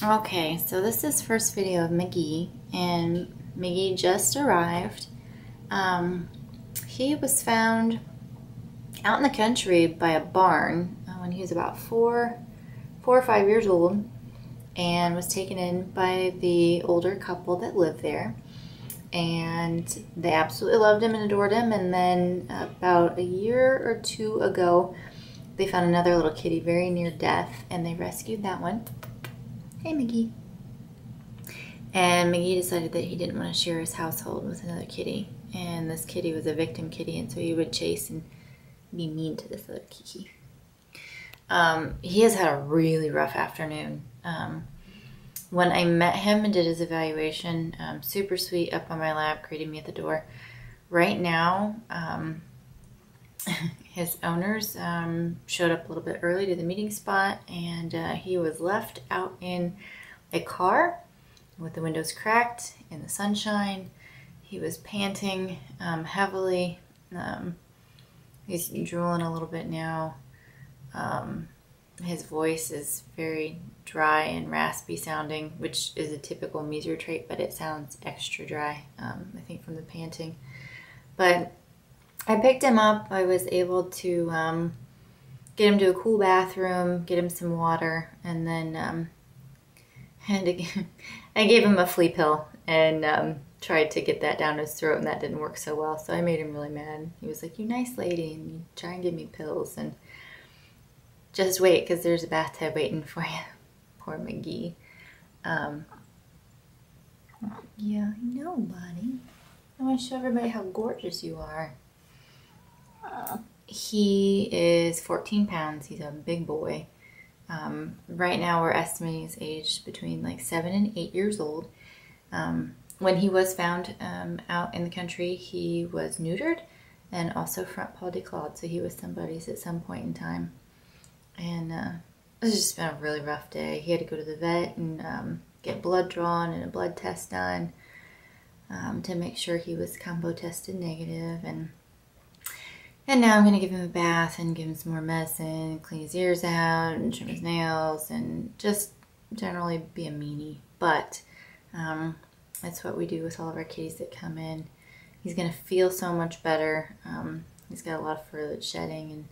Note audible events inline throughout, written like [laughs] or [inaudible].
Okay, so this is first video of McGee, and McGee just arrived. Um, he was found out in the country by a barn uh, when he was about four, four or five years old, and was taken in by the older couple that lived there. And they absolutely loved him and adored him. And then about a year or two ago, they found another little kitty very near death, and they rescued that one. Hey. And McGee decided that he didn't want to share his household with another kitty. And this kitty was a victim kitty, and so he would chase and be mean to this other kitty. Um, he has had a really rough afternoon. Um, when I met him and did his evaluation, um, super sweet, up on my lap, greeting me at the door. Right now, um, [laughs] his owners um, showed up a little bit early to the meeting spot and uh, he was left out in a car with the windows cracked in the sunshine. He was panting um, heavily. Um, he's drooling a little bit now. Um, his voice is very dry and raspy sounding, which is a typical Meezer trait, but it sounds extra dry, um, I think, from the panting. But I picked him up. I was able to um, get him to a cool bathroom, get him some water, and then um, [laughs] and I gave him a flea pill and um, tried to get that down his throat, and that didn't work so well. So I made him really mad. He was like, "You nice lady, and you try and give me pills, and just wait, because there's a bathtub waiting for you." [laughs] Poor McGee. Um, yeah, I know, buddy. I want to show everybody how gorgeous you are. He is 14 pounds. He's a big boy. Um, right now, we're estimating his age between like seven and eight years old. Um, when he was found um, out in the country, he was neutered and also front paw declawed. So he was somebody's at some point in time. And uh, it's just been a really rough day. He had to go to the vet and um, get blood drawn and a blood test done um, to make sure he was combo tested negative and and now I'm going to give him a bath and give him some more medicine, clean his ears out, and trim his nails, and just generally be a meanie. But um, that's what we do with all of our kitties that come in. He's going to feel so much better. Um, he's got a lot of fur that's shedding and,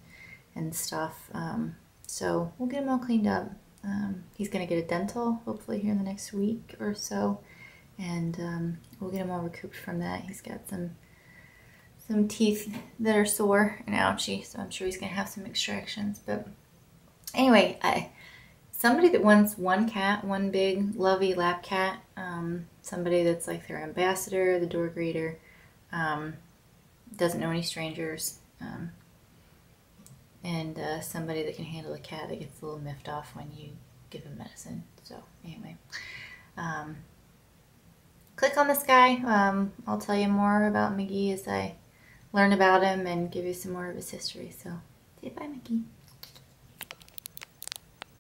and stuff. Um, so we'll get him all cleaned up. Um, he's going to get a dental hopefully here in the next week or so. And um, we'll get him all recouped from that. He's got some some teeth that are sore and ouchy, so I'm sure he's gonna have some extractions. But anyway, I, somebody that wants one cat, one big lovey lap cat, um, somebody that's like their ambassador, the door greeter, um, doesn't know any strangers, um, and uh, somebody that can handle a cat that gets a little miffed off when you give him medicine. So anyway. Um, click on this guy. Um, I'll tell you more about McGee as I learn about him and give you some more of his history. So say bye, Mickey.